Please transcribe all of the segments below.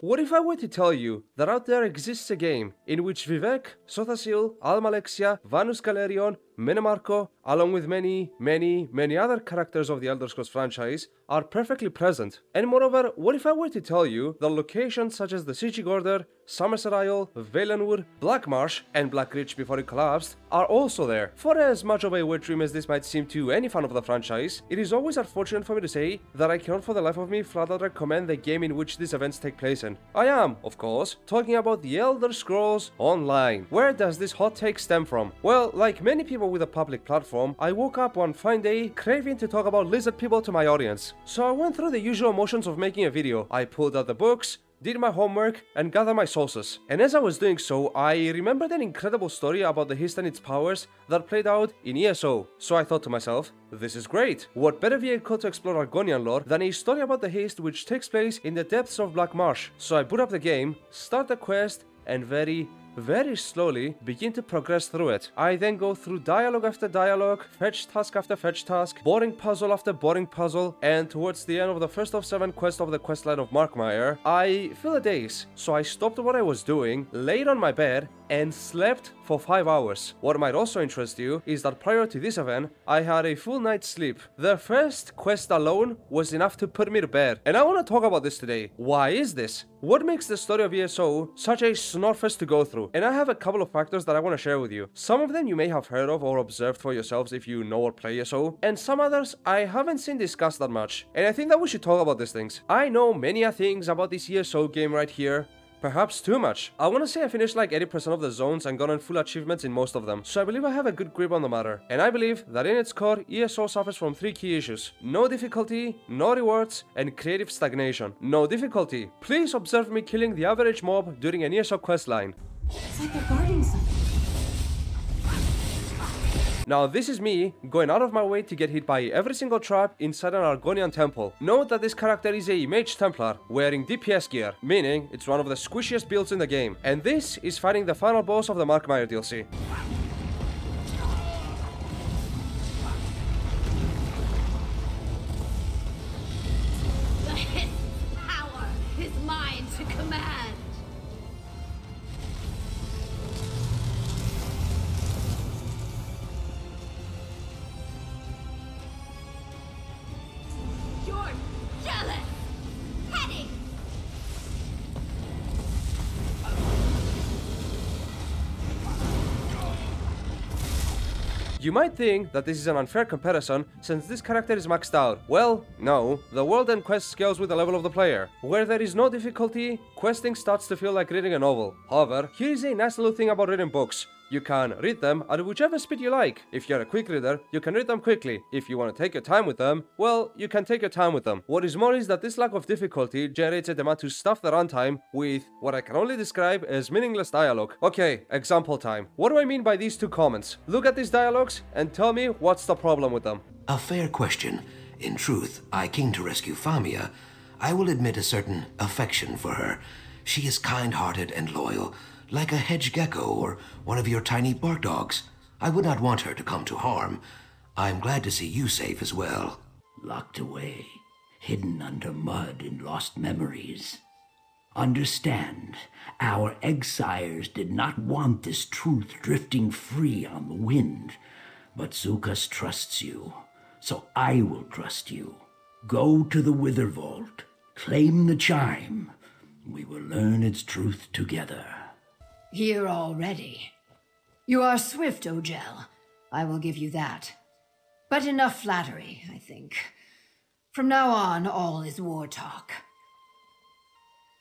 What if I were to tell you that out there exists a game in which Vivec, Sotha Sil, Almalexia, Vanus Galerion, Mannimarco, along with many, many, many other characters of the Elder Scrolls franchise, are perfectly present. And moreover, what if I were to tell you that locations such as the Psijic Order, Summerset Isle, Valenwood, Blackmarsh, and Blackreach before it collapsed are also there. For as much of a wet dream as this might seem to any fan of the franchise, it is always unfortunate for me to say that I cannot for the life of me flat out recommend the game in which these events take place in. I am, of course, talking about the Elder Scrolls Online. Where does this hot take stem from? Well, like many people with a public platform, I woke up one fine day craving to talk about lizard people to my audience. So I went through the usual motions of making a video. I pulled out the books, did my homework, and gathered my sources. And as I was doing so, I remembered an incredible story about the Hist and its powers that played out in ESO. So I thought to myself, this is great. What better vehicle to explore Argonian lore than a story about the Hist which takes place in the depths of Black Marsh? So I boot up the game, start the quest, and very, very slowly begin to progress through it. I then go through dialogue after dialogue, fetch task after fetch task, boring puzzle after boring puzzle, and towards the end of the first of seven quests of the questline of Murkmire, I feel a daze, so I stopped what I was doing, laid on my bed, and slept for 5 hours. What might also interest you is that prior to this event, I had a full night's sleep. The first quest alone was enough to put me to bed, and I want to talk about this today. Why is this? What makes the story of ESO such a snorfest to go through? And I have a couple of factors that I want to share with you. Some of them you may have heard of or observed for yourselves if you know or play ESO, and some others I haven't seen discussed that much. And I think that we should talk about these things. I know many things about this ESO game right here, Perhaps too much. I want to say I finished like 80% of the zones and gotten full achievements in most of them, so I believe I have a good grip on the matter. And I believe that in its core, ESO suffers from three key issues. No difficulty, no rewards, and creative stagnation. No difficulty. Please observe me killing the average mob during an ESO questline. It's like they're guarding something. Now this is me going out of my way to get hit by every single trap inside an Argonian temple. Note that this character is a Mage Templar wearing DPS gear, meaning it's one of the squishiest builds in the game. And this is fighting the final boss of the Murkmire DLC. You might think that this is an unfair comparison since this character is maxed out. Well, no. The world and quest scales with the level of the player. Where there is no difficulty, questing starts to feel like reading a novel. However, here is a nice little thing about reading books. You can read them at whichever speed you like. If you're a quick reader, you can read them quickly. If you want to take your time with them, well, you can take your time with them. What is more is that this lack of difficulty generates a demand to stuff the runtime with what I can only describe as meaningless dialogue. Okay, example time. What do I mean by these two comments? Look at these dialogues and tell me what's the problem with them. A fair question. In truth, I came to rescue Famia. I will admit a certain affection for her. She is kind hearted and loyal, like a hedge gecko or one of your tiny bark dogs. I would not want her to come to harm. I'm glad to see you safe as well. locked away, hidden under mud in lost memories. Understand, our exiles did not want this truth drifting free on the wind, but Xukas trusts you, so I will trust you. Go to the Wither Vault, claim the chime. We will learn its truth together. Here already. You are swift, Ogel. I will give you that. But enough flattery, I think. From now on, all is war talk.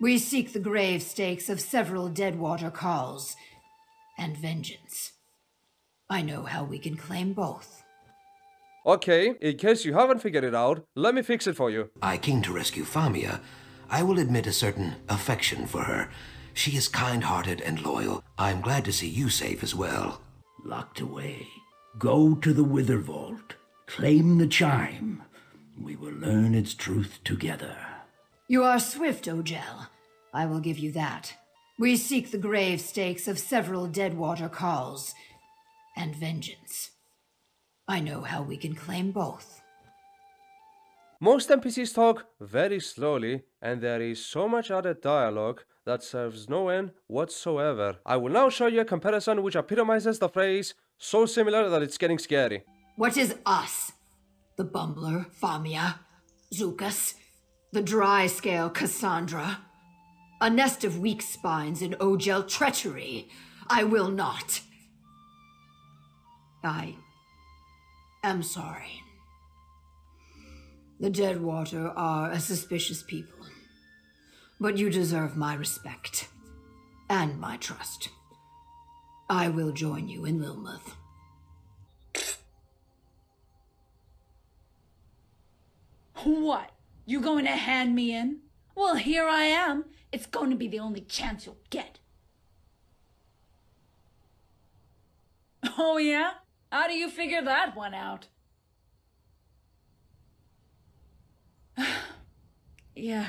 We seek the grave stakes of several Deadwater calls and vengeance. I know how we can claim both. Okay, in case you haven't figured it out, let me fix it for you. I came to rescue Famia. I will admit a certain affection for her. She is kind hearted and loyal. I'm glad to see you safe as well. Locked away. Go to the Wither Vault, claim the chime. We will learn its truth together. You are swift, Ogel. I will give you that. We seek the grave stakes of several Deadwater calls and vengeance. I know how we can claim both. Most NPCs talk very slowly, and there is so much added dialogue that serves no end whatsoever. I will now show you a comparison which epitomizes the phrase so similar that it's getting scary. What is us? The bumbler, Famia, Xukas, the dry scale Cassandra, a nest of weak spines in Ogel treachery. I will not. I am sorry. The Deadwater are a suspicious people, but you deserve my respect and my trust. I will join you in Lilmuth. What? You going to hand me in? Well, here I am. It's going to be the only chance you'll get. Oh, yeah? How do you figure that one out? Yeah.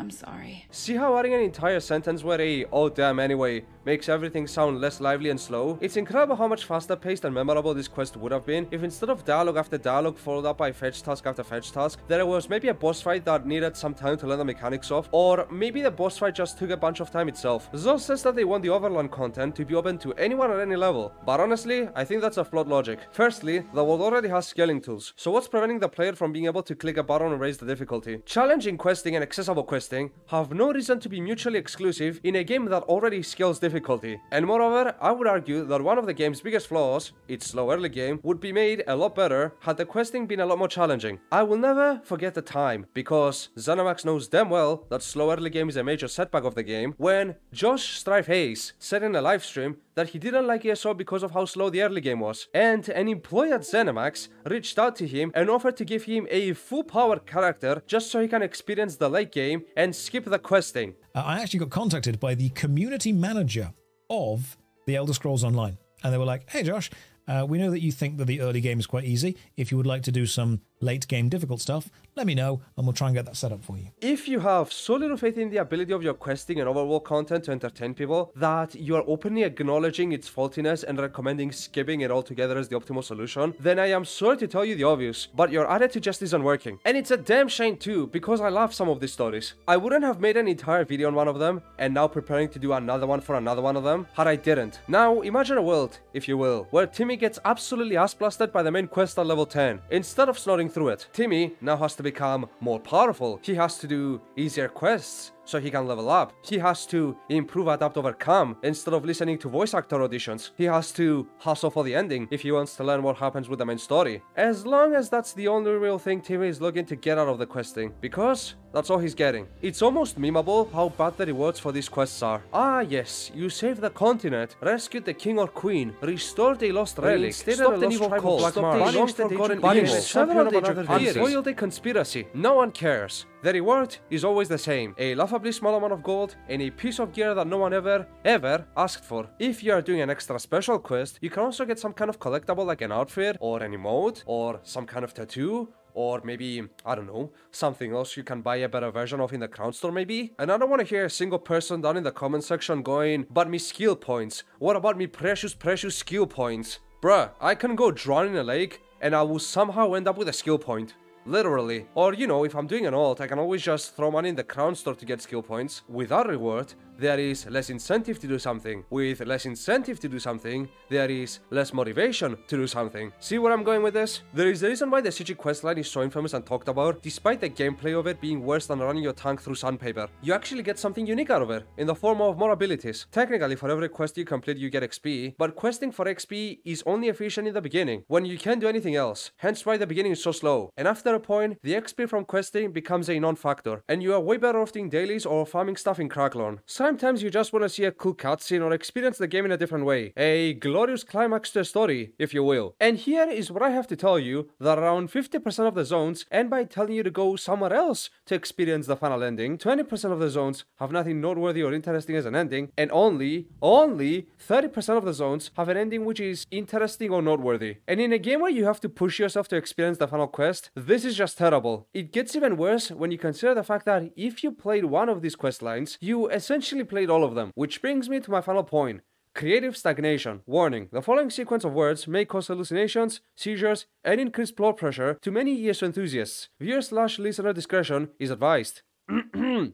I'm sorry. See how adding an entire sentence where a oh damn anyway makes everything sound less lively and slow? It's incredible how much faster paced and memorable this quest would have been if instead of dialogue after dialogue followed up by fetch task after fetch task, there was maybe a boss fight that needed some time to learn the mechanics of, or maybe the boss fight just took a bunch of time itself. Zos says that they want the Overland content to be open to anyone at any level, but honestly, I think that's a flawed logic. Firstly, the world already has scaling tools, so what's preventing the player from being able to click a button and raise the difficulty? Challenging questing and accessible questing have no reason to be mutually exclusive in a game that already scales difficulty. And moreover, I would argue that one of the game's biggest flaws, its slow early game, would be made a lot better had the questing been a lot more challenging. I will never forget the time, because ZeniMax knows damn well that slow early game is a major setback of the game, when Josh Strife Hayes said in a livestream that he didn't like ESO because of how slow the early game was, and an employee at ZeniMax reached out to him and offered to give him a full power character just so he can experience the late game and skip the questing. Uh, I actually got contacted by the community manager of The Elder Scrolls Online, and they were like, "Hey Josh, uh, we know that you think that the early game is quite easy. If you would like to do some late game difficult stuff, let me know and we'll try and get that set up for you. If you have so little faith in the ability of your questing and overworld content to entertain people that you are openly acknowledging its faultiness and recommending skipping it altogether as the optimal solution, then I am sorry to tell you the obvious, but your attitude just isn't working. And it's a damn shame too, because I love some of these stories. I wouldn't have made an entire video on one of them, and now preparing to do another one for another one of them, had I didn't. Now, imagine a world, if you will, where Timmy gets absolutely ass blasted by the main quest at level 10. Instead of snorting through it. Timmy now has to become more powerful. He has to do easier quests so he can level up. He has to improve, adapt, overcome instead of listening to voice actor auditions. He has to hustle for the ending if he wants to learn what happens with the main story. As long as that's the only real thing Timmy is looking to get out of the questing, because that's all he's getting. It's almost memeable how bad the rewards for these quests are. Ah yes, you saved the continent, rescued the king or queen, restored a lost relic, stopped an evil cult, stopped a long-forgotten evil, several endangered creatures, foiled a conspiracy. No one cares. The reward is always the same, a laughably small amount of gold and a piece of gear that no one ever, ever asked for. If you are doing an extra special quest, you can also get some kind of collectible like an outfit, or an emote, or some kind of tattoo, or maybe, I don't know, something else you can buy a better version of in the crown store maybe? And I don't want to hear a single person down in the comment section going, but me skill points, what about me precious precious skill points? Bruh, I can go drown in a lake and I will somehow end up with a skill point. Literally. Or, you know, if I'm doing an alt, I can always just throw money in the crown store to get skill points. Without reward, there is less incentive to do something. With less incentive to do something, there is less motivation to do something. See where I'm going with this? There is a reason why the CG questline is so infamous and talked about, despite the gameplay of it being worse than running your tank through sandpaper. You actually get something unique out of it, in the form of more abilities. Technically, for every quest you complete, you get XP, but questing for XP is only efficient in the beginning, when you can't do anything else. Hence why the beginning is so slow. And after a point, the XP from questing becomes a non-factor, and you are way better off doing dailies or farming stuff in Craglorn. Sometimes you just want to see a cool cutscene or experience the game in a different way. A glorious climax to a story, if you will. And here is what I have to tell you, that around 50% of the zones end by telling you to go somewhere else to experience the final ending, 20% of the zones have nothing noteworthy or interesting as an ending, and only, only 30% of the zones have an ending which is interesting or noteworthy. And in a game where you have to push yourself to experience the final quest, this is just terrible. It gets even worse when you consider the fact that if you played one of these quest lines, you essentially played all of them. Which brings me to my final point. Creative stagnation. Warning. The following sequence of words may cause hallucinations, seizures, and increased blood pressure to many ESO enthusiasts. Viewer slash listener discretion is advised.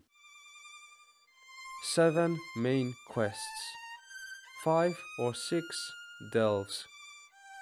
Seven main quests. Five or six delves.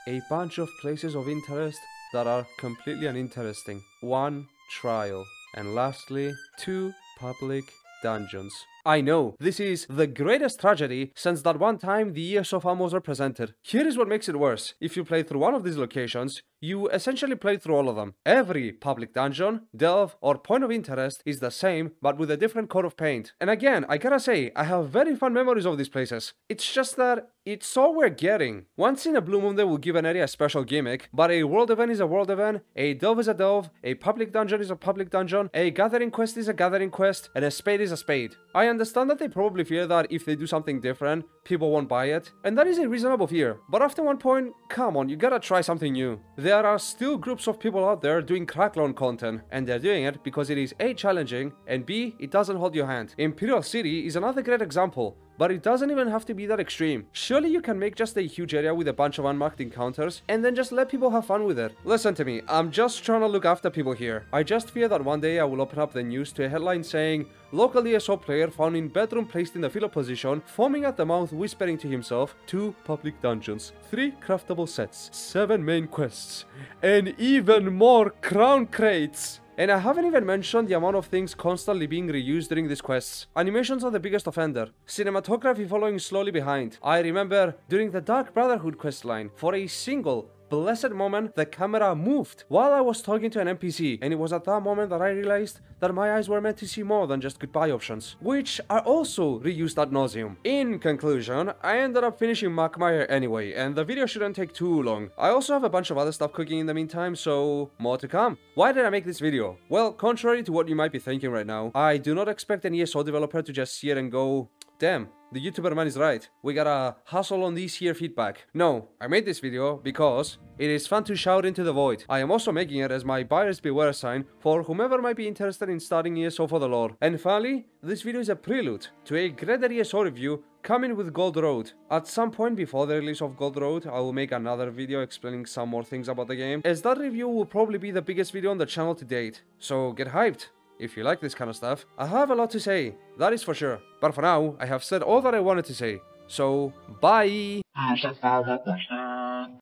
A bunch of places of interest that are completely uninteresting. One trial. And lastly, two public dungeons. I know, this is the greatest tragedy since that one time the ESO famos were presented. Here is what makes it worse. If you play through one of these locations, you essentially play through all of them. Every public dungeon, delve, or point of interest is the same, but with a different coat of paint. And again, I gotta say, I have very fond memories of these places. It's just that it's all we're getting. Once in a blue moon they will give an area a special gimmick, but a world event is a world event, a delve is a delve, a public dungeon is a public dungeon, a gathering quest is a gathering quest, and a spade is a spade. I understand that they probably fear that if they do something different, people won't buy it, and that is a reasonable fear. But after one point, come on, you gotta try something new. There are still groups of people out there doing Craglorn content, and they're doing it because it is A challenging, and B, it doesn't hold your hand. Imperial City is another great example. But it doesn't even have to be that extreme. Surely you can make just a huge area with a bunch of unmarked encounters and then just let people have fun with it. Listen to me, I'm just trying to look after people here. I just fear that one day I will open up the news to a headline saying, Local ESO player found in bedroom placed in the fetal position, foaming at the mouth whispering to himself, two public dungeons, three craftable sets, seven main quests, and even more crown crates. And I haven't even mentioned the amount of things constantly being reused during these quests. Animations are the biggest offender. Cinematography following slowly behind. I remember during the Dark Brotherhood questline, for a single blessed moment, the camera moved while I was talking to an NPC, and it was at that moment that I realized that my eyes were meant to see more than just goodbye options, which are also reused ad nauseum. In conclusion, I ended up finishing Murkmire anyway, and the video shouldn't take too long. I also have a bunch of other stuff cooking in the meantime, so more to come. Why did I make this video? Well, contrary to what you might be thinking right now, I do not expect an ESO developer to just see it and go, damn, the YouTuber man is right. We gotta hustle on these here feedback. No, I made this video because it is fun to shout into the void. I am also making it as my buyer's beware sign for whomever might be interested in starting ESO for the lore. And finally, this video is a prelude to a greater ESO review coming with Gold Road. At some point before the release of Gold Road, I will make another video explaining some more things about the game, as that review will probably be the biggest video on the channel to date. So get hyped! If you like this kind of stuff, I have a lot to say, that is for sure. But for now, I have said all that I wanted to say. So, bye!